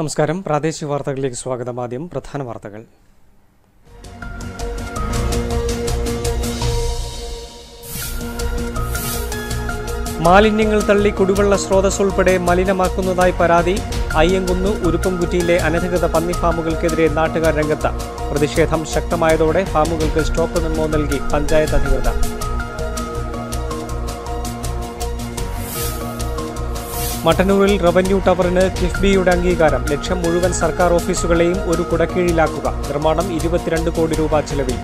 നമസ്കാരം. പ്രാദേശിക വാർത്തകളിലേക്ക് സ്വാഗതം. ആദ്യം പ്രധാന വാർത്തകൾ. മാലിന്യങ്ങൾ തള്ളി കുടിവെള്ള സ്രോതസ് ഉൾപ്പെടെ മലിനമാക്കുന്നതായി പരാതി. അയ്യങ്കുന്ന് ഉരുപ്പംകുറ്റിയിലെ അനധികൃത പന്നി ഫാമുകൾക്കെതിരെ നാട്ടുകാർ രംഗത്ത് പ്രതിഷേധം ശക്തമായതോടെ ഫാമുകൾക്ക് സ്റ്റോപ്പ് മെമ്മോ നൽകി പഞ്ചായത്ത് അധികൃതർ. മട്ടന്നൂരിൽ റവന്യൂ ടവറിന് കിഫ്ബിയുടെ അംഗീകാരം. ലക്ഷ്യം മുഴുവൻ സർക്കാർ ഓഫീസുകളെയും ഒരു കുടക്കീഴിലാക്കുക. നിർമ്മാണം ഇരുപത്തിരണ്ട് കോടി രൂപ ചെലവിൽ.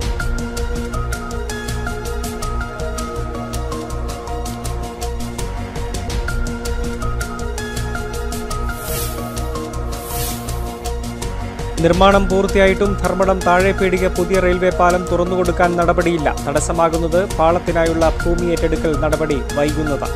നിർമ്മാണം പൂർത്തിയായിട്ടും ധർമ്മടം താഴെപ്പേടിക പുതിയ റെയിൽവേ പാലം തുറന്നുകൊടുക്കാൻ നടപടിയില്ല. തടസ്സമാകുന്നത് പാളത്തിനായുള്ള ഭൂമി ഏറ്റെടുക്കൽ നടപടി വൈകുന്നത്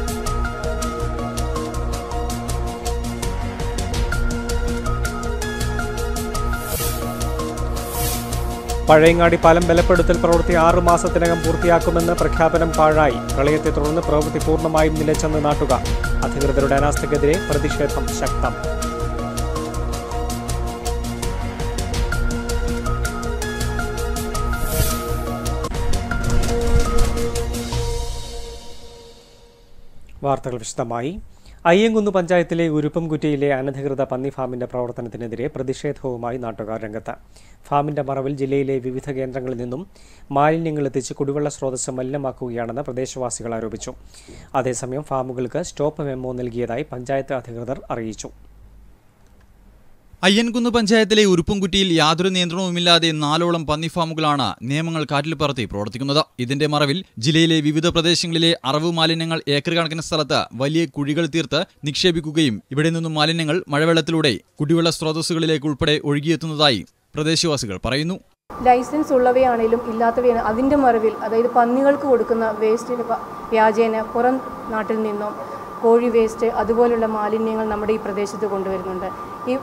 പഴയങ്ങാടി പാലം ബലപ്പെടുത്തൽ പ്രവൃത്തി ആറു മാസത്തിനകം പൂർത്തിയാക്കുമെന്ന് പ്രഖ്യാപനം പാഴായി. പ്രളയത്തെ തുടർന്ന് പ്രവൃത്തി പൂർണമായും നിലച്ചെന്ന് നാട്ടുകാർ. അധികൃതരുടെ അനാസ്ഥയ്ക്കെതിരെ പ്രതിഷേധം ശക്തം. വാർത്തകൾ വിശദമായി. അയ്യങ്കുന്ന് പഞ്ചായത്തിലെ ഉരുപ്പംകുറ്റിയിലെ അനധികൃത പന്നി ഫാമിന്റെ പ്രവർത്തനത്തിനെതിരെ പ്രതിഷേധവുമായി നാട്ടുകാർ രംഗത്ത്. ഫാമിന്റെ മറവിൽ ജില്ലയിലെ വിവിധ കേന്ദ്രങ്ങളിൽ നിന്നും മാലിന്യങ്ങൾ എത്തിച്ച് കുടിവെള്ള സ്രോതസ് മലിനമാക്കുകയാണെന്ന് പ്രദേശവാസികൾ ആരോപിച്ചു. അതേസമയം ഫാമുകൾക്ക് സ്റ്റോപ്പ് മെമ്മോ നൽകിയതായി പഞ്ചായത്ത് അധികൃതർ അറിയിച്ചു. അയ്യൻകുന്ന് പഞ്ചായത്തിലെ ഉരുപ്പുംകുറ്റിയിൽ യാതൊരു നിയന്ത്രണവുമില്ലാതെ നാലോളം പന്നി ഫാമുകളാണ് നിയമങ്ങൾ കാറ്റിൽ പറത്തി പ്രവർത്തിക്കുന്നത്. ഇതിന്റെ മറവിൽ ജില്ലയിലെ വിവിധ പ്രദേശങ്ങളിലെ അറവ് മാലിന്യങ്ങൾ ഏക്കർ കണക്കിന് സ്ഥലത്ത് വലിയ കുഴികൾ തീർത്ത് നിക്ഷേപിക്കുകയും ഇവിടെ നിന്നും മാലിന്യങ്ങൾ മഴവെള്ളത്തിലൂടെ കുടിവെള്ള സ്രോതസ്സുകളിലേക്ക് ഉൾപ്പെടെ ഒഴുകിയെത്തുന്നതായി പ്രദേശവാസികൾ പറയുന്നു. ലൈസൻസ് ഉള്ളവയാണെങ്കിലും ഇല്ലാത്തവയാണ് അതിന്റെ മറവിൽ അതായത് പന്നികൾക്ക് കൊടുക്കുന്ന വേസ്റ്റിന് വ്യാജേന പുറം നാട്ടിൽ നിന്നും കോഴി വേസ്റ്റ് അതുപോലുള്ള മാലിന്യങ്ങൾ നമ്മുടെ ഈ പ്രദേശത്ത് കൊണ്ടുവരുന്നുണ്ട്. ഈ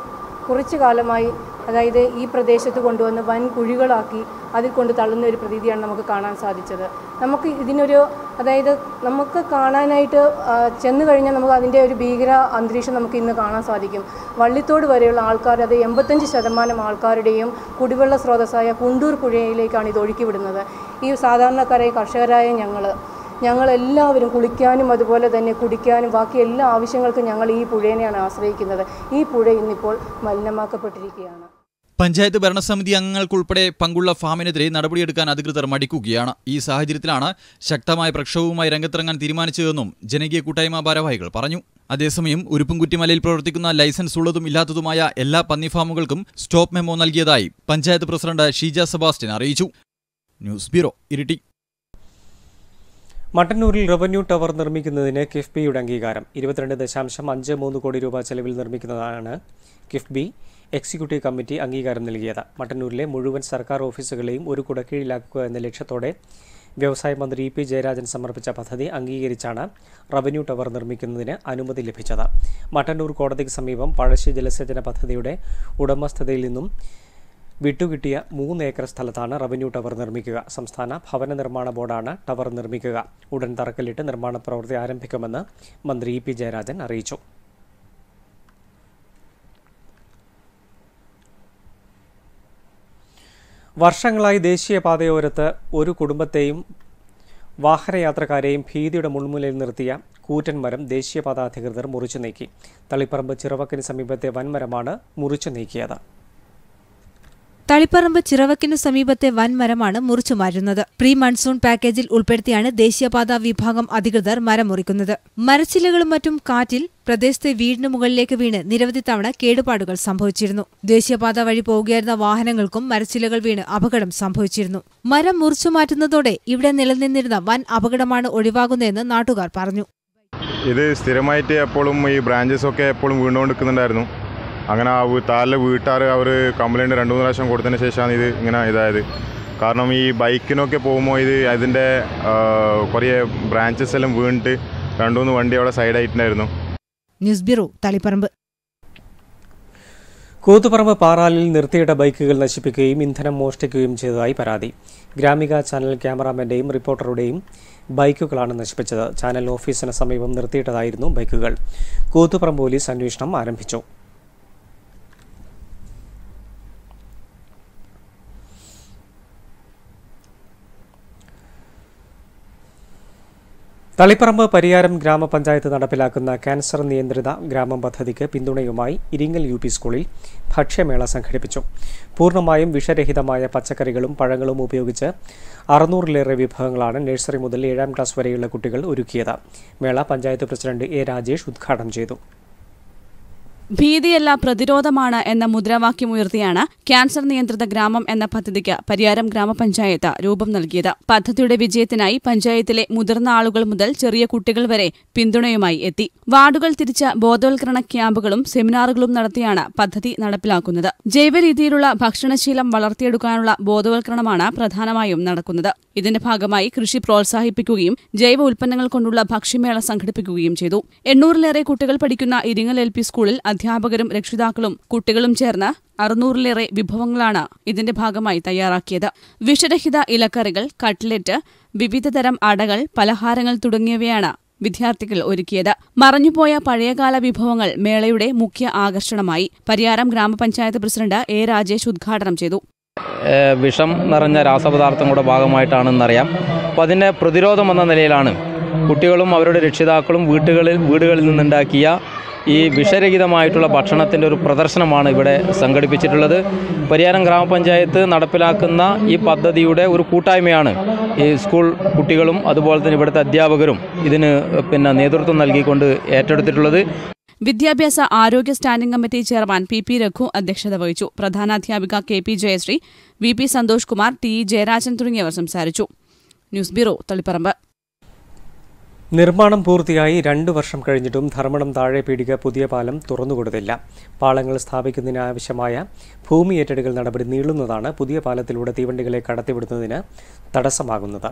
കുറച്ചു കാലമായി അതായത് ഈ പ്രദേശത്ത് കൊണ്ടുവന്ന് വൻ കുഴികളാക്കി അതിൽ കൊണ്ട് തള്ളുന്ന ഒരു പ്രതീതിയാണ് നമുക്ക് കാണാൻ സാധിച്ചത്. നമുക്ക് ഇതിനൊരു അതായത് നമുക്ക് കാണാനായിട്ട് ചെന്ന് കഴിഞ്ഞാൽ നമുക്ക് അതിന്റെ ഒരു ഭീകര അന്തരീക്ഷം നമുക്ക് ഇന്ന് കാണാൻ സാധിക്കും. വള്ളിത്തോട് വരെയുള്ള ആൾക്കാർ അത് എൺപത്തഞ്ച് ശതമാനം ആൾക്കാരുടെയും കുടിവെള്ള സ്രോതസ്സായ കുണ്ടൂർ പുഴയിലേക്കാണ് ഇത് ഒഴുക്കി വിടുന്നത്. ഈ സാധാരണക്കാരായ കർഷകരായ ഞങ്ങൾ ഞങ്ങളെല്ലാവരും കുളിക്കാനും അതുപോലെ തന്നെ കുടിക്കാനും ബാക്കി എല്ലാ ആവശ്യങ്ങൾക്കും ഞങ്ങൾ ഈ പുഴേനെയാണ് ആശ്രയിക്കുന്നത്. ഈ പുഴ ഇന്നിപ്പോൾ മലിനമാക്കപ്പെട്ടിരിക്കുകയാണ്. പഞ്ചായത്ത് ഭരണസമിതി അംഗങ്ങൾക്കുൾപ്പെടെ പങ്കുള്ള ഫാമിനെതിരെ നടപടിയെടുക്കാൻ അധികൃതർ മടിക്കുകയാണ്. ഈ സാഹചര്യത്തിലാണ് ശക്തമായ പ്രക്ഷോഭവുമായി രംഗത്തിറങ്ങാൻ തീരുമാനിച്ചതെന്നും ജനകീയ കൂട്ടായ്മ ഭാരവാഹികൾ പറഞ്ഞു. അതേസമയം ഉരുപ്പുംകുറ്റിമലയിൽ പ്രവർത്തിക്കുന്ന ലൈസൻസ് ഉള്ളതും ഇല്ലാത്തതുമായ എല്ലാ പന്നി ഫാമുകൾക്കും സ്റ്റോപ്പ് മെമ്മോ നൽകിയതായി പഞ്ചായത്ത് പ്രസിഡന്റ് ഷീജ സെബാസ്റ്റ്യൻ അറിയിച്ചു. News bureau Iritty. മട്ടന്നൂരിൽ റവന്യൂ ടവർ നിർമ്മിക്കുന്നതിന് കിഫ്ബിയുടെ അംഗീകാരം. ഇരുപത്തിരണ്ട് ദശാംശം അഞ്ച് മൂന്ന് കോടി രൂപ ചെലവിൽ നിർമ്മിക്കുന്നതാണ് കിഫ്ബി എക്സിക്യൂട്ടീവ് കമ്മിറ്റി അംഗീകാരം നൽകിയത്. മട്ടന്നൂരിലെ മുഴുവൻ സർക്കാർ ഓഫീസുകളെയും ഒരു കുടക്കീഴിലാക്കുക എന്ന ലക്ഷ്യത്തോടെ വ്യവസായ മന്ത്രി ഇ പി ജയരാജൻ സമർപ്പിച്ച പദ്ധതി അംഗീകരിച്ചാണ് റവന്യൂ ടവർ നിർമ്മിക്കുന്നതിന് അനുമതി ലഭിച്ചത്. മട്ടന്നൂർ കോടതിക്ക് സമീപം പഴശ്ശി ജലസേചന പദ്ധതിയുടെ ഉടമസ്ഥതയിൽ നിന്നും വിട്ടുകിട്ടിയ മൂന്ന് ഏക്കർ സ്ഥലത്താണ് റവന്യൂ ടവർ നിർമ്മിക്കുക. സംസ്ഥാന ഭവന നിർമ്മാണ ബോർഡാണ് ടവർ നിർമ്മിക്കുക. ഉടൻ തറക്കല്ലിട്ട് നിർമ്മാണ പ്രവൃത്തി ആരംഭിക്കുമെന്ന് മന്ത്രി ഇ പി ജയരാജൻ അറിയിച്ചു. വർഷങ്ങളായി ദേശീയപാതയോരത്ത് ഒരു കുടുംബത്തെയും വാഹനയാത്രക്കാരെയും ഭീതിയുടെ മുൾമുലയിൽ നിർത്തിയ കൂറ്റൻമരം ദേശീയപാത അധികൃതർ മുറിച്ചു നീക്കി. തളിപ്പറമ്പ് ചിറവക്കിന് സമീപത്തെ വൻമരമാണ് മുറിച്ചു നീക്കിയത്. തളിപ്പറമ്പ് ചിറവക്കിനു സമീപത്തെ വൻമരമാണ് മുറിച്ചു മാറ്റുന്നത്. പ്രീ മൺസൂൺ പാക്കേജിൽ ഉൾപ്പെടുത്തിയാണ് ദേശീയപാതാ വിഭാഗം അധികൃതർ മരം മുറിക്കുന്നത് മരച്ചില്ലകളും മറ്റും കാറ്റിൽ പ്രദേശത്തെ വീടിന് മുകളിലേക്ക് വീണ് നിരവധി തവണ കേടുപാടുകൾ സംഭവിച്ചിരുന്നു. ദേശീയപാത വഴി പോകുകയായിരുന്ന വാഹനങ്ങൾക്കും മരച്ചില്ലകൾ വീണ് അപകടം സംഭവിച്ചിരുന്നു. മരം മുറിച്ചു മാറ്റുന്നതോടെ ഇവിടെ നിലനിന്നിരുന്ന വൻ അപകടമാണ് ഒഴിവാകുന്നതെന്ന് നാട്ടുകാർ പറഞ്ഞു. ഇത് സ്ഥിരമായിട്ട് എപ്പോഴും ഈ ബ്രാഞ്ചസ് ഒക്കെ എപ്പോഴും വീണ്ടുകൊണ്ട് നിൽക്കുന്നുണ്ടായിരുന്നു അങ്ങനെ ആ താലിലെ താഴെ വീട്ടുകാർ അവർ കംപ്ലൈന്റ് രണ്ട് മൂന്ന് പ്രാവശ്യം കൊടുത്തതിന് ശേഷമാണ് ഇത് ഇങ്ങനെ ഇതായത്. കാരണം ഈ ബൈക്കിനൊക്കെ പോകുമ്പോൾ ഇത് അതിന്റെ കുറേ ബ്രാഞ്ചസ് എല്ലാം വീണിട്ട് രണ്ട് മൂന്ന് വണ്ടി അവിടെ സൈഡായിട്ടുണ്ടായിരുന്നു ന്യൂസ് ബ്യൂറോ തളിപ്പറമ്പ്. കൂത്തുപറമ്പ് പാറാലിൽ നിർത്തിയിട്ട ബൈക്കുകൾ നശിപ്പിക്കുകയും ഇന്ധനം മോഷ്ടിക്കുകയും ചെയ്തതായി പരാതി. ഗ്രാമിക ചാനൽ ക്യാമറാമാന്റെയും റിപ്പോർട്ടറുടെയും ബൈക്കുകളാണ് നശിപ്പിച്ചത്. ചാനൽ ഓഫീസിന് സമീപം നിർത്തിയിട്ടതായിരുന്നു ബൈക്കുകൾ. കൂത്തുപറമ്പ് പോലീസ് അന്വേഷണം ആരംഭിച്ചു. തളിപ്പറമ്പ് പരിയാരം ഗ്രാമപഞ്ചായത്ത് നടപ്പിലാക്കുന്ന ക്യാൻസർ നിയന്ത്രിത ഗ്രാമം പദ്ധതിക്ക് പിന്തുണയുമായി ഇരിങ്ങൽ യു പി സ്കൂളിൽ ഭക്ഷ്യമേള സംഘടിപ്പിച്ചു. പൂർണമായും വിഷരഹിതമായ പച്ചക്കറികളും പഴങ്ങളും ഉപയോഗിച്ച് അറുന്നൂറിലേറെ വിഭവങ്ങളാണ് നഴ്സറി മുതൽ ഏഴാം ക്ലാസ് വരെയുള്ള കുട്ടികൾ ഒരുക്കിയത്. മേള പഞ്ചായത്ത് പ്രസിഡന്റ് എ രാജേഷ് ഉദ്ഘാടനം ചെയ്തു. ഭീതിയല്ല പ്രതിരോധമാണ് എന്ന മുദ്രാവാക്യം ഉയർത്തിയാണ് ക്യാൻസർ നിയന്ത്രിത ഗ്രാമം എന്ന പദ്ധതിക്ക് പരിയാരം ഗ്രാമപഞ്ചായത്ത് രൂപം നൽകിയത്. പദ്ധതിയുടെ വിജയത്തിനായി പഞ്ചായത്തിലെ മുതിർന്ന ആളുകൾ മുതൽ ചെറിയ കുട്ടികൾ വരെ പിന്തുണയുമായി എത്തി. വാർഡുകൾ തിരിച്ച ബോധവൽക്കരണ ക്യാമ്പുകളും സെമിനാറുകളും നടത്തിയാണ് പദ്ധതി നടപ്പിലാക്കുന്നത്. ജൈവരീതിയിലുള്ള ഭക്ഷണശീലം വളർത്തിയെടുക്കാനുള്ള ബോധവൽക്കരണമാണ് പ്രധാനമായും നടക്കുന്നത്. ഇതിന്റെ ഭാഗമായി കൃഷി പ്രോത്സാഹിപ്പിക്കുകയും ജൈവ ഉൽപ്പന്നങ്ങൾ കൊണ്ടുള്ള ഭക്ഷ്യമേള സംഘടിപ്പിക്കുകയും ചെയ്തു. എണ്ണൂറിലേറെ കുട്ടികൾ പഠിക്കുന്ന ഇരിങ്ങൽ എൽ പി സ്കൂളിൽ അധ്യാപകരും രക്ഷിതാക്കളും കുട്ടികളും ചേർന്ന് അറുന്നൂറിലേറെ വിഭവങ്ങളാണ് ഇതിന്റെ ഭാഗമായി തയ്യാറാക്കിയത്. വിഷരഹിത ഇലക്കറികൾ കട്ട്ലറ്റ് വിവിധതരം അടകൾ പലഹാരങ്ങൾ തുടങ്ങിയവയാണ് വിദ്യാർത്ഥികൾ ഒരുക്കിയത്. മറഞ്ഞുപോയ പഴയകാല വിഭവങ്ങൾ മേളയുടെ മുഖ്യ ആകർഷണമായി പരിയാരം ഗ്രാമപഞ്ചായത്ത് പ്രസിഡന്റ് എ രാജേഷ് ഉദ്ഘാടനം ചെയ്തു. വിഷം നിറഞ്ഞ രാസപദാർത്ഥങ്ങളുടെ ഭാഗമായിട്ടാണെന്നറിയാം. അപ്പോൾ അതിന്റെ പ്രതിരോധം എന്ന നിലയിലാണ് കുട്ടികളും അവരുടെ രക്ഷിതാക്കളും വീട്ടുകളിൽ വീടുകളിൽ നിന്നുണ്ടാക്കിയ ഈ വിഷരഹിതമായിട്ടുള്ള ഭക്ഷണത്തിന്റെ ഒരു പ്രദർശനമാണ് ഇവിടെ സംഘടിപ്പിച്ചിട്ടുള്ളത്. പരിയാരം ഗ്രാമപഞ്ചായത്ത് നടപ്പിലാക്കുന്ന ഈ പദ്ധതിയുടെ ഒരു കൂട്ടായ്മയാണ് ഈ സ്കൂൾ കുട്ടികളും അതുപോലെ തന്നെ ഇവിടുത്തെ അധ്യാപകരും ഇതിന് പിന്നെ നേതൃത്വം നൽകിക്കൊണ്ട് ഏറ്റെടുത്തിട്ടുള്ളത്. വിദ്യാഭ്യാസ ആരോഗ്യ standing committee chairman P P Raghu അധ്യക്ഷത വഹിച്ചു. പ്രധാനാധ്യാപിക K P Jayashree V P Santhosh Kumar T Jayarajan തുടങ്ങിയവർ സംസാരിച്ചു. News bureau Taliparamba. നിർമ്മാണം പൂർത്തിയായി രണ്ടു വർഷം കഴിഞ്ഞിട്ടും ധർമ്മടം താഴെ പീടിക പുതിയ പാലം തുറന്നുകൊടുത്തില്ല. പാളങ്ങൾ സ്ഥാപിക്കുന്നതിനാവശ്യമായ ഭൂമി ഏറ്റെടുക്കൽ നടപടി നീളുന്നതാണ് പുതിയ പാലത്തിലൂടെ തീവണ്ടികളെ കടത്തിവിടുന്നതിന് തടസ്സമാകുന്നത്.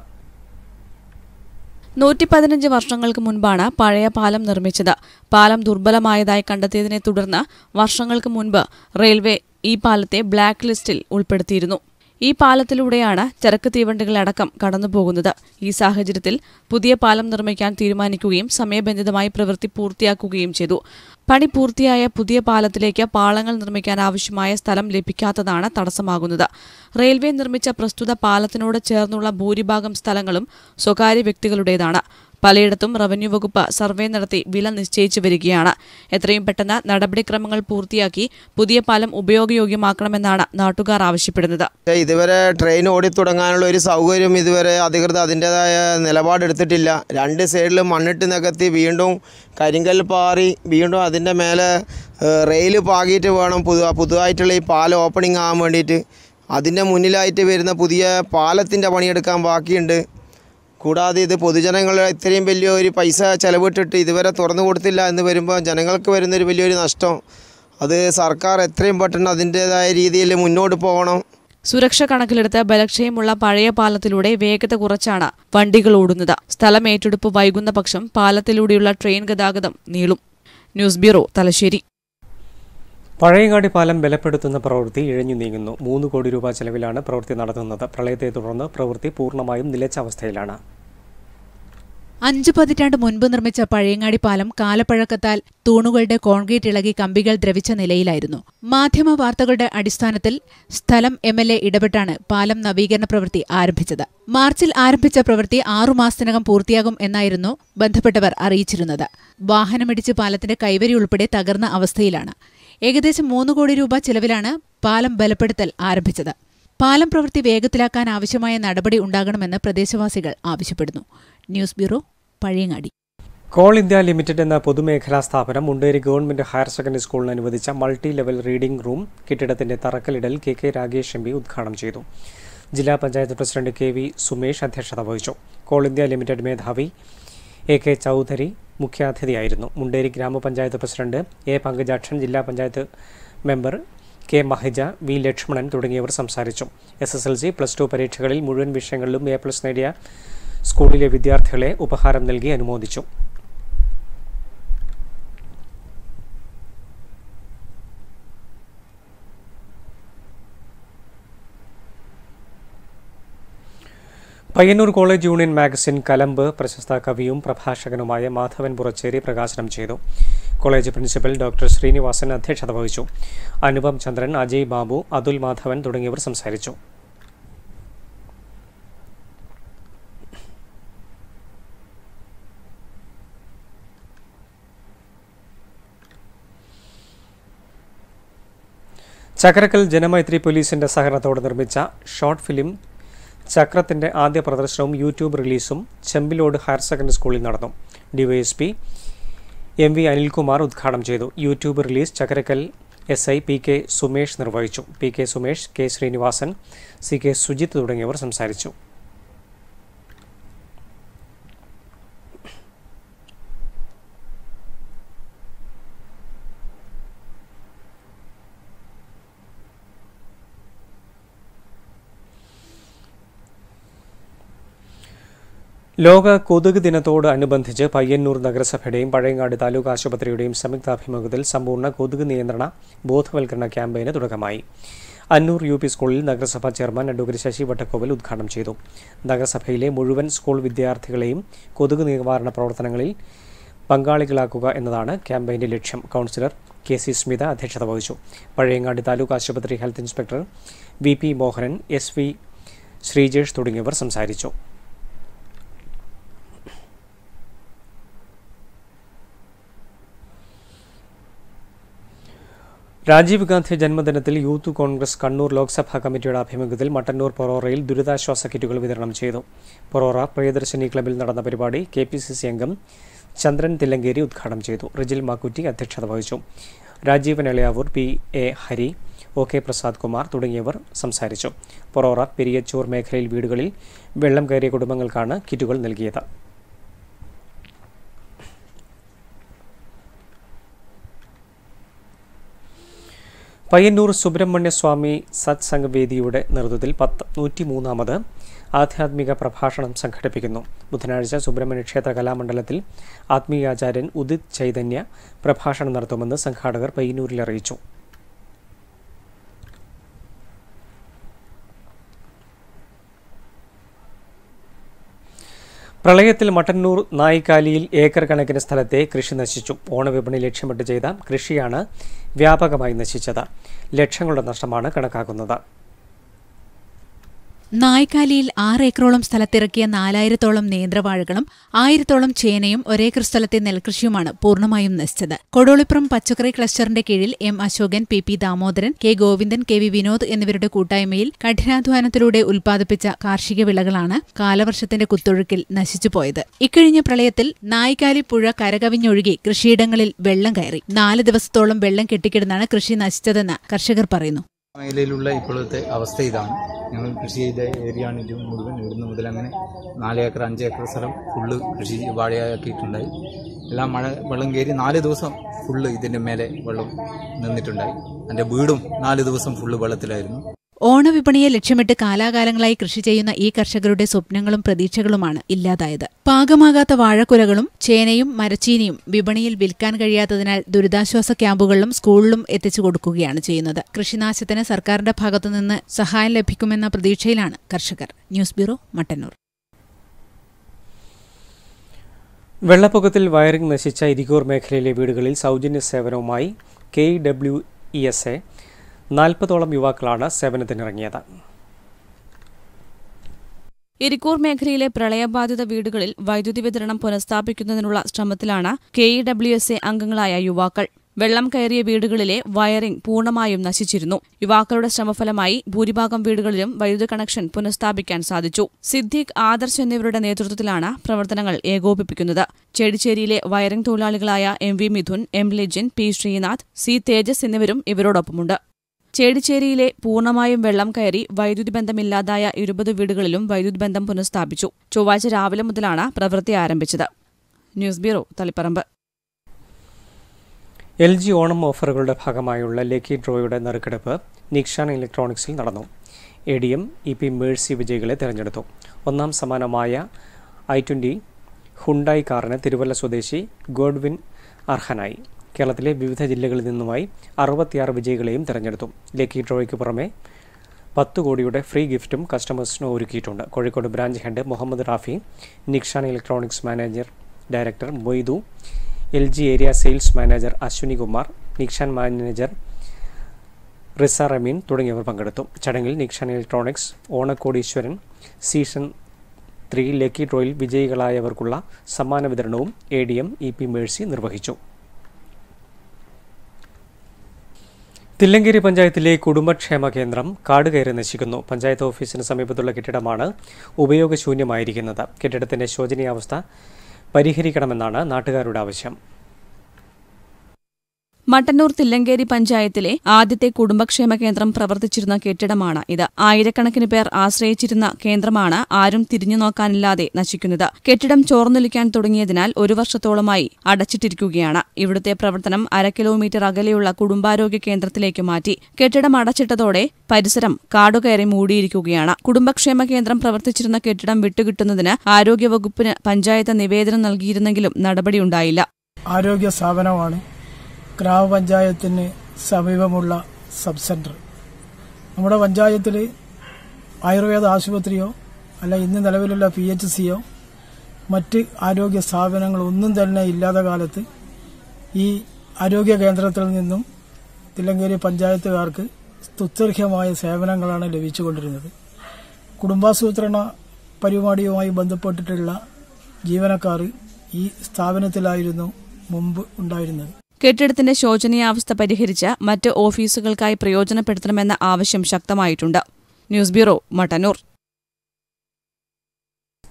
നൂറ്റി പതിനഞ്ച് വർഷങ്ങൾക്ക് മുൻപാണ് പഴയ പാലം നിർമ്മിച്ചത്. പാലം ദുർബലമായതായി കണ്ടെത്തിയതിനെ തുടർന്ന് വർഷങ്ങൾക്ക് മുൻപ് റെയിൽവേ ഈ പാലത്തെ ബ്ലാക്ക് ലിസ്റ്റിൽ ഉൾപ്പെടുത്തിയിരുന്നു. ഈ പാലത്തിലൂടെയാണ് ചരക്ക് തീവണ്ടികളടക്കം കടന്നുപോകുന്നത്. ഈ സാഹചര്യത്തിൽ പുതിയ പാലം നിർമ്മിക്കാൻ തീരുമാനിക്കുകയും സമയബന്ധിതമായി പ്രവൃത്തി പൂർത്തിയാക്കുകയും ചെയ്തു. പണി പൂർത്തിയായ പുതിയ പാലത്തിലേക്ക് പാളങ്ങൾ നിർമ്മിക്കാൻ ആവശ്യമായ സ്ഥലം ലഭിക്കാത്തതാണ് തടസ്സമാകുന്നത്. റെയിൽവേ നിർമ്മിച്ച പ്രസ്തുത പാലത്തിനോട് ചേർന്നുള്ള ഭൂരിഭാഗം സ്ഥലങ്ങളും സ്വകാര്യ വ്യക്തികളുടേതാണ്. പലയിടത്തും റവന്യൂ വകുപ്പ് സർവേ നടത്തി വില നിശ്ചയിച്ചു വരികയാണ്. എത്രയും പെട്ടെന്ന് നടപടിക്രമങ്ങൾ പൂർത്തിയാക്കി പുതിയ പാലം ഉപയോഗയോഗ്യമാക്കണമെന്നാണ് നാട്ടുകാർ ആവശ്യപ്പെടുന്നത്. ഇതുവരെ ട്രെയിൻ ഓടിത്തുടങ്ങാനുള്ള ഒരു സൗകര്യം ഇതുവരെ അധികൃതർ അതിന്റെതായ നിലപാടെടുത്തിട്ടില്ല രണ്ട് സൈഡിലും മണ്ണിട്ട് നികത്തി വീണ്ടും കരിങ്കൽ പാറി വീണ്ടും അതിന്റെ മേലെ റെയിൽ പാകിയിട്ട് വേണം പുതു പുതുതായിട്ടുള്ള ഈ പാലം ഓപ്പണിംഗ് ആകാൻ വേണ്ടിയിട്ട്. അതിന്റെ മുന്നിലായിട്ട് വരുന്ന പുതിയ പാലത്തിന്റെ പണിയെടുക്കാൻ ബാക്കിയുണ്ട്. കൂടാതെ ഇത് പൊതുജനങ്ങൾ ഇത്രയും വലിയ ഒരു പൈസ ചെലവിട്ടിട്ട് ഇതുവരെ തുറന്നു കൊടുത്തില്ല എന്ന് വരുമ്പോൾ ജനങ്ങൾക്ക് വരുന്നൊരു വലിയൊരു നഷ്ടം. അത് സർക്കാർ എത്രയും പെട്ടെന്ന് അതിന്റേതായ രീതിയിൽ മുന്നോട്ട് പോകണം. സുരക്ഷ കണക്കിലെടുത്ത് ബലക്ഷയമുള്ള പഴയ പാലത്തിലൂടെ വേഗത കുറച്ചാണ് വണ്ടികൾ ഓടുന്നത്. സ്ഥലം ഏറ്റെടുപ്പ് വൈകുന്ന പക്ഷം പാലത്തിലൂടെയുള്ള ട്രെയിൻ ഗതാഗതം നീളും. News bureau Thalassery. പഴയങ്ങാടി പാലം ബലപ്പെടുത്തുന്ന പ്രവൃത്തി ഇഴഞ്ഞു നീങ്ങുന്നു. മൂന്ന് കോടി രൂപ ചെലവിലാണ് പ്രവൃത്തി നടത്തുന്നത്. പ്രളയത്തെ തുടർന്ന് പ്രവൃത്തി പൂർണമായും നിലച്ച അവസ്ഥയിലാണ്. അഞ്ചു പതിറ്റാണ്ട് മുൻപ് നിർമ്മിച്ച പഴയങ്ങാടി പാലം കാലപ്പഴക്കത്താൽ തൂണുകളുടെ കോൺക്രീറ്റ് ഇളകി കമ്പികൾ ദ്രവിച്ച നിലയിലായിരുന്നു. മാധ്യമ വാർത്തകളുടെ അടിസ്ഥാനത്തിൽ സ്ഥലം എം എൽ എ ഇടപെട്ടാണ് പാലം നവീകരണ പ്രവൃത്തി ആരംഭിച്ചത്. മാർച്ചിൽ ആരംഭിച്ച പ്രവൃത്തി ആറുമാസത്തിനകം പൂർത്തിയാകും എന്നായിരുന്നു ബന്ധപ്പെട്ടവർ അറിയിച്ചിരുന്നത്. വാഹനമിടിച്ച് പാലത്തിന്റെ കൈവരി ഉൾപ്പെടെ തകർന്ന അവസ്ഥയിലാണ്. ഏകദേശം മൂന്ന് കോടി രൂപ ചെലവിലാണ് പാലം ബലപ്പെടുത്തൽ ആരംഭിച്ചത്. പാലം പ്രവൃത്തി വേഗത്തിലാക്കാൻ ആവശ്യമായ നടപടി ഉണ്ടാകണമെന്ന് പ്രദേശവാസികൾ ആവശ്യപ്പെടുന്നു. News bureau Pazhayangadi. Coal India Limited എന്ന പൊതുമേഖലാ സ്ഥാപനം മുണ്ടേരി ഗവൺമെന്റ് ഹയർ സെക്കൻഡറി സ്കൂളിന് അനുവദിച്ച മൾട്ടി ലെവൽ റീഡിംഗ് റൂം കെട്ടിടത്തിന്റെ തറക്കല്ലിടൽ K K Ragesh M P ഉദ്ഘാടനം ചെയ്തു. ജില്ലാ panchayat president K V Sumesh അധ്യക്ഷത വഹിച്ചു. കോൾ ഇന്ത്യ ലിമിറ്റഡ് മേധാവി എ കെ ചൗധരി മുഖ്യാതിഥിയായിരുന്നു. മുണ്ടേരി ഗ്രാമപഞ്ചായത്ത് പ്രസിഡന്റ് എ പങ്കജാക്ഷൻ ജില്ലാ panchayat member K Mahija V Lakshmanan തുടങ്ങിയവർ സംസാരിച്ചു. S S L C plus two പരീക്ഷകളിൽ മുഴുവൻ വിഷയങ്ങളിലും എ പ്ലസ് നേടിയ സ്കൂളിലെ വിദ്യാർത്ഥികളെ ഉപഹാരം നൽകി അനുമോദിച്ചു. Payyanur college union magazine Kalamb പ്രശസ്ത കവിയും പ്രഭാഷകനുമായ മാധവൻ പുറച്ചേരി പ്രകാശനം ചെയ്തു. കോളേജ് പ്രിൻസിപ്പൽ ഡോക്ടർ ശ്രീനിവാസൻ അധ്യക്ഷത വഹിച്ചു. അനുപം ചന്ദ്രൻ അജയ് ബാബു അതുൽ മാധവൻ തുടങ്ങിയവർ സംസാരിച്ചു. ചക്കരക്കൽ ജനമൈത്രി പോലീസിന്റെ സഹകരണത്തോടെ നിർമ്മിച്ച ഷോർട്ട് ഫിലിം ചക്രത്തിന്റെ ആദ്യ പ്രദർശനവും യൂട്യൂബ് റിലീസും ചെമ്പിലോട് ഹയർ സെക്കൻഡറി സ്കൂളിൽ നടന്നു. ഡിവൈഎസ്പി എം വി അനിൽകുമാർ ഉദ്ഘാടനം ചെയ്തു. YouTube release Chakkarakkal S I P K Sumesh നിർവഹിച്ചു. P K Sumesh K Srinivasan C K Sujith തുടങ്ങിയവർ സംസാരിച്ചു. ലോക കൊതുക് ദിനത്തോട് അനുബന്ധിച്ച് പയ്യന്നൂർ നഗരസഭയുടെയും പഴയങ്ങാട് താലൂക്ക് ആശുപത്രിയുടെയും സംയുക്താഭിമുഖ്യത്തിൽ സമ്പൂർണ കൊതുക് നിയന്ത്രണ ബോധവൽക്കരണ ക്യാമ്പയിന് തുടക്കമായി. അന്നൂർ യു പി സ്കൂളിൽ നഗരസഭാ ചെയർമാൻ അഡ്വക്കേറ്റ് ശശി വട്ടക്കോവൽ ഉദ്ഘാടനം ചെയ്തു. നഗരസഭയിലെ മുഴുവൻ സ്കൂൾ വിദ്യാർത്ഥികളെയും കൊതുക് നിവാരണ പ്രവർത്തനങ്ങളിൽ പങ്കാളികളാക്കുക എന്നതാണ് ക്യാമ്പയിന്റെ ലക്ഷ്യം കൗൺസിലർ കെ സി സ്മിത അധ്യക്ഷത വഹിച്ചു. പഴയങ്ങാട് താലൂക്ക് ആശുപത്രി health inspector V P Mohanan S V Sreejesh തുടങ്ങിയവർ സംസാരിച്ചു. രാജീവ് ഗാന്ധി ജന്മദിനത്തിൽ യൂത്ത് കോൺഗ്രസ് കണ്ണൂർ ലോക്സഭാ കമ്മിറ്റിയുടെ ആഭിമുഖ്യത്തിൽ മട്ടന്നൂർ പൊറോറയിൽ ദുരിതാശ്വാസ കിറ്റുകൾ വിതരണം ചെയ്തു. പൊറോറ പ്രിയദർശിനി ക്ലബിൽ നടന്ന പരിപാടി കെ പി സി സി അംഗം ചന്ദ്രൻ തില്ലങ്കേരി ഉദ്ഘാടനം ചെയ്തു. റിജിൽ മാക്കുറ്റി അധ്യക്ഷത വഹിച്ചു. Rajeevan Elayavoor P. A. Hari O. K. Prasad Kumar തുടങ്ങിയവർ സംസാരിച്ചു. പൊറോറ പെരിയച്ചൂർ മേഖലയിൽ വീടുകളിൽ വെള്ളം കയറിയ കുടുംബങ്ങൾക്കാണ് കിറ്റുകൾ നൽകിയത്. പയ്യന്നൂർ സുബ്രഹ്മണ്യസ്വാമി സത്സംഗവേദിയുടെ സത്സംഗ് വേദിയുടെ നേതൃത്വത്തിൽ പത്ത് നൂറ്റിമൂന്നാമത് ആധ്യാത്മിക പ്രഭാഷണം സംഘടിപ്പിക്കുന്നു. ബുധനാഴ്ച സുബ്രഹ്മണ്യ ക്ഷേത്ര കലാമണ്ഡലത്തിൽ ആത്മീയാചാര്യൻ ഉദിത് ചൈതന്യ പ്രഭാഷണം നടത്തുമെന്ന് സംഘാടകർ പയ്യന്നൂരിൽ അറിയിച്ചു. പ്രളയത്തിൽ മട്ടന്നൂർ നായിക്കാലിയിൽ ഏക്കർ കണക്കിന് സ്ഥലത്തെ കൃഷി നശിച്ചു. ഓണവിപണി ലക്ഷ്യമിട്ട് ചെയ്ത കൃഷിയാണ് വ്യാപകമായി നശിച്ചത്. ലക്ഷങ്ങളുടെ നഷ്ടമാണ് കണക്കാക്കുന്നത്. നായ്ക്കാലിയിൽ ആറ് ഏക്കറോളം സ്ഥലത്തിറക്കിയ നാലായിരത്തോളം നേന്ത്രവാഴകളും ആയിരത്തോളം ചേനയും ഒരേക്കർ സ്ഥലത്തെ നെൽകൃഷിയുമാണ് പൂർണമായും നശിച്ചത്. കൊടോളിപ്പുറം പച്ചക്കറി ക്ലസ്റ്ററിന്റെ കീഴിൽ M Ashokan P P Damodaran K Govindan K V Vinod എന്നിവരുടെ കൂട്ടായ്മയിൽ കഠിനാധ്വാനത്തിലൂടെ ഉൽപ്പാദിപ്പിച്ച കാർഷിക വിളകളാണ് കാലവർഷത്തിന്റെ കുത്തൊഴുക്കിൽ നശിച്ചുപോയത് ഇക്കഴിഞ്ഞ പ്രളയത്തിൽ നായ്ക്കാലി പുഴ കരകവിഞ്ഞൊഴുകി കൃഷിയിടങ്ങളിൽ വെള്ളം കയറി. നാല് ദിവസത്തോളം വെള്ളം കെട്ടിക്കിടന്നാണ് കൃഷി നശിച്ചതെന്ന് കർഷകർ പറയുന്നു. മേഖലയിലുള്ള ഇപ്പോഴത്തെ അവസ്ഥ ഇതാണ്. ഞങ്ങൾ കൃഷി ചെയ്ത ഏരിയയാണ് ഇത് മുഴുവൻ. ഇവിടുന്ന് മുതൽ അങ്ങനെ നാല് ഏക്കർ അഞ്ച് ഏക്കർ സ്ഥലം ഫുള്ള് കൃഷി വാഴയാക്കിയിട്ടുണ്ടായി. എല്ലാം മഴ വെള്ളം കയറി നാല് ദിവസം ഫുള്ള് ഇതിന്റെ മേലെ വെള്ളം നിന്നിട്ടുണ്ടായി. എന്റെ വീടും നാല് ദിവസം ഫുള്ള് വെള്ളത്തിലായിരുന്നു. ഓണവിപണിയെ ലക്ഷ്യമിട്ട് കാലാകാലങ്ങളായി കൃഷി ചെയ്യുന്ന ഈ കർഷകരുടെ സ്വപ്നങ്ങളും പ്രതീക്ഷകളുമാണ് ഇല്ലാതായത്. പാകമാകാത്ത വാഴക്കുലകളും ചേനയും മരച്ചീനിയും വിപണിയിൽ വിൽക്കാൻ കഴിയാത്തതിനാൽ ദുരിതാശ്വാസ ക്യാമ്പുകളിലും സ്കൂളിലും എത്തിച്ചു കൊടുക്കുകയാണ് ചെയ്യുന്നത്. കൃഷിനാശത്തിന് സർക്കാരിന്റെ ഭാഗത്തുനിന്ന് സഹായം ലഭിക്കുമെന്ന പ്രതീക്ഷയിലാണ് കർഷകർ. News bureau Mattannur. വെള്ളപ്പൊക്കത്തിൽ വയറിംഗ് നശിച്ച ഇരിക്കൂർ മേഖലയിലെ വീടുകളിൽ സൗജന്യ സേവനവുമായി K W E S A നാൽപ്പതോളം യുവാക്കളാണ് സേവനത്തിനിറങ്ങിയത്. ഇരിക്കൂർ മേഖലയിലെ പ്രളയബാധിത വീടുകളിൽ വൈദ്യുതി വിതരണം പുനഃസ്ഥാപിക്കുന്നതിനുള്ള ശ്രമത്തിലാണ് K E W S A അംഗങ്ങളായ യുവാക്കൾ. വെള്ളം കയറിയ വീടുകളിലെ വയറിംഗ് പൂർണമായും നശിച്ചിരുന്നു. യുവാക്കളുടെ ശ്രമഫലമായി ഭൂരിഭാഗം വീടുകളിലും വൈദ്യുതി കണക്ഷൻ പുനഃസ്ഥാപിക്കാൻ സാധിച്ചു. സിദ്ദീഖ് ആദർശ് എന്നിവരുടെ നേതൃത്വത്തിലാണ് പ്രവർത്തനങ്ങൾ ഏകോപിപ്പിക്കുന്നത്. ചെടിച്ചേരിയിലെ wiring തൊഴിലാളികളായ M V Midhun M Lijin P Sreenath C Thejas എന്നിവരും ഇവരോടൊപ്പമുണ്ട്. ചേടിച്ചേരിയിലെ പൂർണമായും വെള്ളം കയറി വൈദ്യുതി ബന്ധമില്ലാതായ ഇരുപത് വീടുകളിലും വൈദ്യുതി ബന്ധം പുനഃസ്ഥാപിച്ചു. ചൊവ്വാഴ്ച രാവിലെ മുതലാണ് പ്രവൃത്തി ആരംഭിച്ചത്. News bureau Taliparamba. L G Onam ഓഫറുകളുടെ ഭാഗമായുള്ള ലക്കി ഡ്രോയുടെ നറുക്കെടുപ്പ് നിക്ഷാൻ ഇലക്ട്രോണിക്സിൽ നടന്നു. A D M E P Mercy വിജയികളെ തിരഞ്ഞെടുത്തു. ഒന്നാം സമ്മാനമായ ഐ ട്വന്റി ഹുണ്ടായി കാറിന് തിരുവല്ല സ്വദേശി ഗോഡ്വിൻ അർഹനായി. കേരളത്തിലെ വിവിധ ജില്ലകളിൽ നിന്നുമായി അറുപത്തിയാറ് വിജയികളെയും തിരഞ്ഞെടുത്തു. ലക്കി ഡ്രോയ്ക്ക് പുറമെ പത്ത് കോടിയുടെ ഫ്രീ ഗിഫ്റ്റും കസ്റ്റമേഴ്സിന് ഒരുക്കിയിട്ടുണ്ട്. Kozhikode branch head Muhammad Rafi Nikshan electronics manager director Moidu L G area sales manager Ashwini Kumar Nikshan manager Riza Rameen തുടങ്ങിയവർ പങ്കെടുത്തു. ചടങ്ങിൽ നിക്ഷാൻ ഇലക്ട്രോണിക്സ് ഓണക്കോടീശ്വരൻ സീസൺ ത്രീ ലക്കി ഡ്രോയിൽ വിജയികളായവർക്കുള്ള സമ്മാന വിതരണവും A D M E P Mercy നിർവഹിച്ചു. തില്ലങ്കേരി പഞ്ചായത്തിലെ കുടുംബക്ഷേമ കേന്ദ്രം കാട് കയറി നശിക്കുന്നു. പഞ്ചായത്ത് ഓഫീസിന് സമീപത്തുള്ള കെട്ടിടമാണ് ഉപയോഗശൂന്യമായിരിക്കുന്നത്. കെട്ടിടത്തിന്റെ ശോചനീയാവസ്ഥ പരിഹരിക്കണമെന്നാണ് നാട്ടുകാരുടെ ആവശ്യം. മട്ടന്നൂർ തില്ലങ്കേരി പഞ്ചായത്തിലെ ആദ്യത്തെ കുടുംബക്ഷേമ കേന്ദ്രം പ്രവർത്തിച്ചിരുന്ന കെട്ടിടമാണ് ഇത്. ആയിരക്കണക്കിന് പേർ ആശ്രയിച്ചിരുന്ന കേന്ദ്രമാണ് ആരും തിരിഞ്ഞു നോക്കാനില്ലാതെ നശിക്കുന്നത്. കെട്ടിടം ചോർന്നൊലിക്കാൻ തുടങ്ങിയതിനാൽ ഒരു വർഷത്തോളമായി അടച്ചിട്ടിരിക്കുകയാണ്. ഇവിടുത്തെ പ്രവർത്തനം അര കിലോമീറ്റർ അകലെയുള്ള കുടുംബാരോഗ്യ കേന്ദ്രത്തിലേക്ക് മാറ്റി കെട്ടിടം അടച്ചിട്ടതോടെ പരിസരം കാടുകയറി മൂടിയിരിക്കുകയാണ്. കുടുംബക്ഷേമ കേന്ദ്രം പ്രവർത്തിച്ചിരുന്ന കെട്ടിടം വിട്ടുകിട്ടുന്നതിന് ആരോഗ്യവകുപ്പിന് പഞ്ചായത്ത് നിവേദനം നൽകിയിരുന്നെങ്കിലും നടപടിയുണ്ടായില്ല ആരോഗ്യ സ്ഥാപനമാണ് ഗ്രാമപഞ്ചായത്തിന് സമീപമുള്ള സബ് സെന്റർ. നമ്മുടെ പഞ്ചായത്തിൽ ആയുർവേദ ആശുപത്രിയോ അല്ല ഇന്ന് നിലവിലുള്ള പി എച്ച് സിയോ മറ്റ് ആരോഗ്യ സ്ഥാപനങ്ങളൊന്നും തന്നെ ഇല്ലാത്ത കാലത്ത് ഈ ആരോഗ്യ കേന്ദ്രത്തിൽ നിന്നും തില്ലങ്കേരി പഞ്ചായത്തുകാർക്ക് സ്തുത്യർഹമായ സേവനങ്ങളാണ് ലഭിച്ചുകൊണ്ടിരുന്നത്. കുടുംബാസൂത്രണ പരിപാടിയുമായി ബന്ധപ്പെട്ടിട്ടുള്ള ജീവനക്കാർ ഈ സ്ഥാപനത്തിലായിരുന്നു മുമ്പ് ഉണ്ടായിരുന്നത്. കെട്ടിടത്തിന്റെ ശോചനീയാവസ്ഥ പരിഹരിച്ച് മറ്റ് ഓഫീസുകൾക്കായി പ്രയോജനപ്പെടുത്തണമെന്ന ആവശ്യം ശക്തമായിട്ടുണ്ട്. News bureau Mattannur.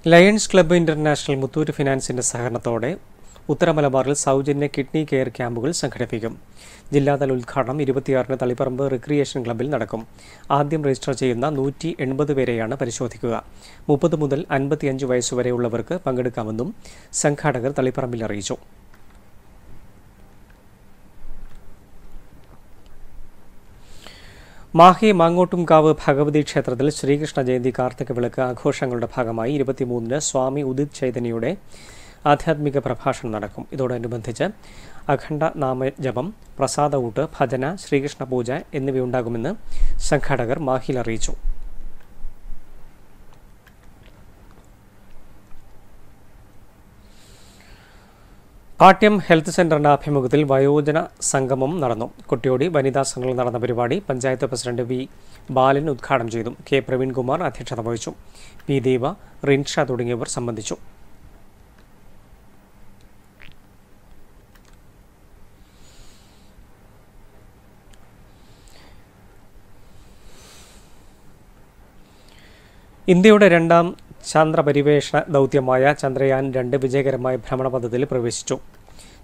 Lions club international Muthoot ഫിനാൻസിന്റെ സഹകരണത്തോടെ ഉത്തരമലബാറിൽ സൗജന്യ കിഡ്നി കെയർ ക്യാമ്പുകൾ സംഘടിപ്പിക്കും. ജില്ലാതല ഉദ്ഘാടനം ഇരുപത്തിയാറിന് തളിപ്പറമ്പ് റിക്രിയേഷൻ ക്ലബ്ബിൽ നടക്കും. ആദ്യം രജിസ്റ്റർ ചെയ്യുന്ന നൂറ്റി എൺപത് പേരെയാണ് പരിശോധിക്കുക. മുപ്പത് മുതൽ അൻപത്തിയഞ്ച് വയസ്സുവരെയുള്ളവർക്ക് പങ്കെടുക്കാമെന്നും സംഘാടകർ തളിപ്പറമ്പിൽ അറിയിച്ചു. മാഹി മാങ്ങോട്ടുംകാവ് ഭഗവതി ക്ഷേത്രത്തിൽ ശ്രീകൃഷ്ണ ജയന്തി കാർത്തിക വിളക്ക് ആഘോഷങ്ങളുടെ ഭാഗമായി ഇരുപത്തിമൂന്നിന് സ്വാമി ഉദിത് ചൈതന്യയുടെ ആധ്യാത്മിക പ്രഭാഷണം നടക്കും. ഇതോടനുബന്ധിച്ച് അഖണ്ഡ നാമജപം പ്രസാദ ഊട്ട് ഭജന ശ്രീകൃഷ്ണ പൂജ എന്നിവയുണ്ടാകുമെന്ന് സംഘാടകർ മാഹിയിൽ അറിയിച്ചു. പാട്യം ഹെൽത്ത് സെന്ററിന്റെ ആഭിമുഖ്യത്തിൽ വയോജന സംഗമം നടന്നു. കുട്ടിയോടി വനിതാ സംഘങ്ങൾ നടന്ന പരിപാടി പഞ്ചായത്ത് പ്രസിഡന്റ് വി ബാലൻ ഉദ്ഘാടനം ചെയ്തു. കെ പ്രവീൺകുമാർ അധ്യക്ഷത വഹിച്ചു. പി ദീപ റിൻഷ തുടങ്ങിയവർ സംബന്ധിച്ചു. ഇന്ത്യയുടെ രണ്ടാം ചന്ദ്രപരിവേഷണ ദൗത്യമായ ചന്ദ്രയാൻ രണ്ട് വിജയകരമായി ഭ്രമണപഥത്തിൽ പ്രവേശിച്ചു.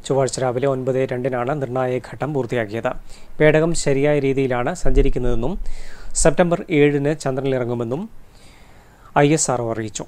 ചൊവ്വാഴ്ച രാവിലെ ഒൻപത് രണ്ടിനാണ് നിർണായക ഘട്ടം പൂർത്തിയാക്കിയത്. പേടകം ശരിയായ രീതിയിലാണ് സഞ്ചരിക്കുന്നതെന്നും സെപ്റ്റംബർ ഏഴിന് ചന്ദ്രനിലിറങ്ങുമെന്നും ഐ എസ് ആർ അറിയിച്ചു.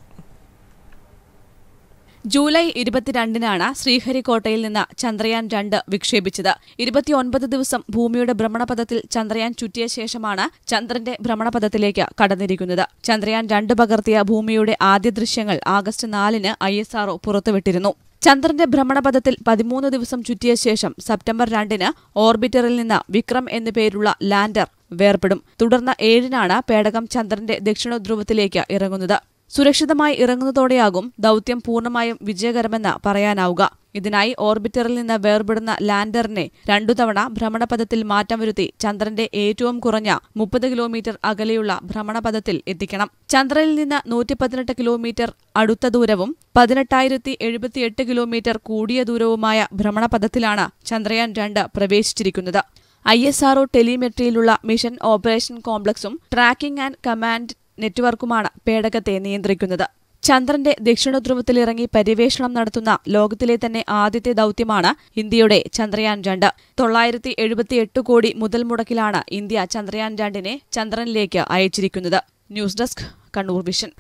ജൂലൈ ഇരുപത്തിരണ്ടിനാണ് ശ്രീഹരിക്കോട്ടയിൽ നിന്ന് ചന്ദ്രയാൻ രണ്ട് വിക്ഷേപിച്ചത്. ഇരുപത്തിയൊൻപത് ദിവസം ഭൂമിയുടെ ഭ്രമണപഥത്തിൽ ചന്ദ്രയാൻ ചുറ്റിയ ശേഷമാണ് ചന്ദ്രന്റെ ഭ്രമണപഥത്തിലേക്ക് കടന്നിരിക്കുന്നത്. ചന്ദ്രയാൻ രണ്ട് പകർത്തിയ ഭൂമിയുടെ ആദ്യ ദൃശ്യങ്ങൾ ആഗസ്റ്റ് നാലിന് ഐ എസ് ആർഒ പുറത്തുവിട്ടിരുന്നു. ചന്ദ്രന്റെ ഭ്രമണപഥത്തിൽ പതിമൂന്ന് ദിവസം ചുറ്റിയ ശേഷം സെപ്റ്റംബർ രണ്ടിന് ഓർബിറ്ററിൽ നിന്ന് വിക്രം എന്നു പേരുള്ള ലാൻഡർ വേർപെടും. തുടർന്ന് ഏഴിനാണ് പേടകം ചന്ദ്രന്റെ ദക്ഷിണ ധ്രുവത്തിലേക്ക് ഇറങ്ങുന്നത്. സുരക്ഷിതമായി ഇറങ്ങുന്നതോടെയാകും ദൗത്യം പൂർണമായും വിജയകരമെന്ന് പറയാനാവുക. ഇതിനായി ഓർബിറ്ററിൽ നിന്ന് വേർപെടുന്ന ലാൻഡറിനെ രണ്ടു തവണ ഭ്രമണപഥത്തിൽ മാറ്റം വരുത്തി ചന്ദ്രന്റെ ഏറ്റവും കുറഞ്ഞ മുപ്പത് കിലോമീറ്റർ അകലെയുള്ള ഭ്രമണപഥത്തിൽ എത്തിക്കണം. ചന്ദ്രനിൽ നിന്ന് നൂറ്റി പതിനെട്ട് കിലോമീറ്റർ അടുത്ത ദൂരവും പതിനെട്ടായിരത്തി എഴുപത്തിയെട്ട് കിലോമീറ്റർ കൂടിയ ദൂരവുമായ ഭ്രമണപഥത്തിലാണ് ചന്ദ്രയാൻ രണ്ട് പ്രവേശിച്ചിരിക്കുന്നത്. ഐ എസ് ആർഒ ടെലിമെട്രിയിലുള്ള മിഷൻ ഓപ്പറേഷൻ കോംപ്ലക്സും ട്രാക്കിംഗ് ആൻഡ് കമാൻഡ് നെറ്റ്വർക്കുമാണ് പേടകത്തെ നിയന്ത്രിക്കുന്നത്. ചന്ദ്രന്റെ ദക്ഷിണധ്രുവത്തിലിറങ്ങി പര്യവേഷണം നടത്തുന്ന ലോകത്തിലെ തന്നെ ആദ്യത്തെ ദൗത്യമാണ് ഇന്ത്യയുടെ ചന്ദ്രയാൻ രണ്ട്. തൊള്ളായിരത്തി എഴുപത്തിയെട്ട് കോടി മുതൽ മുടക്കിലാണ് ഇന്ത്യ ചന്ദ്രയാൻ രണ്ടിനെ ചന്ദ്രനിലേക്ക് അയച്ചിരിക്കുന്നത്. News desk Kannur vision.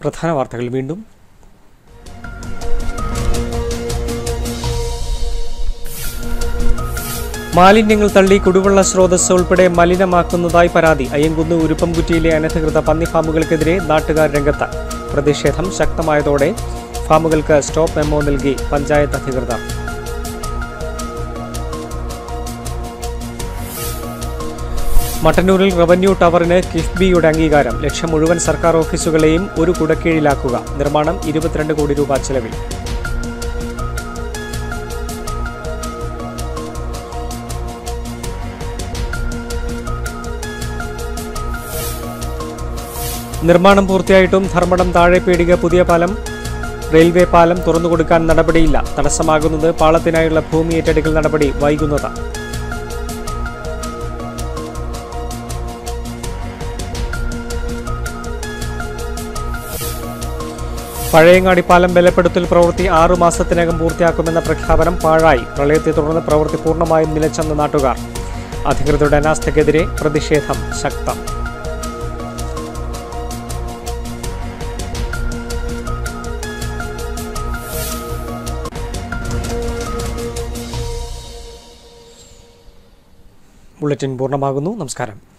പ്രധാന വാർത്തകൾ വീണ്ടും മാലിന്യങ്ങൾ തള്ളി കുടിവെള്ള സ്രോതസ് ഉൾപ്പെടെ മലിനമാക്കുന്നതായി പരാതി. അയ്യങ്കുന്ന് ഉരുപ്പംകുറ്റിയിലെ അനധികൃത പന്നി ഫാമുകൾക്കെതിരെ നാട്ടുകാർ രംഗത്ത് പ്രതിഷേധം ശക്തമായതോടെ ഫാമുകൾക്ക് സ്റ്റോപ്പ് മെമ്മോ നൽകി പഞ്ചായത്ത് അധികൃതർ. മട്ടന്നൂരിൽ റവന്യൂ ടവറിന് കിഫ്ബിയുടെ അംഗീകാരം. ലക്ഷ്യം മുഴുവൻ സർക്കാർ ഓഫീസുകളെയും ഒരു കുടക്കീഴിലാക്കുക. നിർമ്മാണം ഇരുപത്തിരണ്ട് കോടി രൂപ ചെലവിൽ. നിർമ്മാണം പൂർത്തിയായിട്ടും ധർമ്മടം താഴെപ്പേടിക പുതിയ പാലം റെയിൽവേ പാലം തുറന്നു കൊടുക്കാൻ നടപടിയില്ല. തടസ്സമാകുന്നത് പാളത്തിനായുള്ള ഭൂമി ഏറ്റെടുക്കൽ നടപടി വൈകുന്നതാണ് പഴയങ്ങാടി പാലം ബലപ്പെടുത്തൽ പ്രവൃത്തി ആറുമാസത്തിനകം പൂർത്തിയാക്കുമെന്ന പ്രഖ്യാപനം പാഴായി. പ്രളയത്തെ തുടർന്ന് പ്രവൃത്തി പൂർണമായും നിലച്ചെന്ന് നാട്ടുകാർ. അധികൃതരുടെ അനാസ്ഥയ്ക്കെതിരെ പ്രതിഷേധം ശക്തം. ബുള്ളറ്റിൻ പൂർണമാകുന്നു. നമസ്കാരം.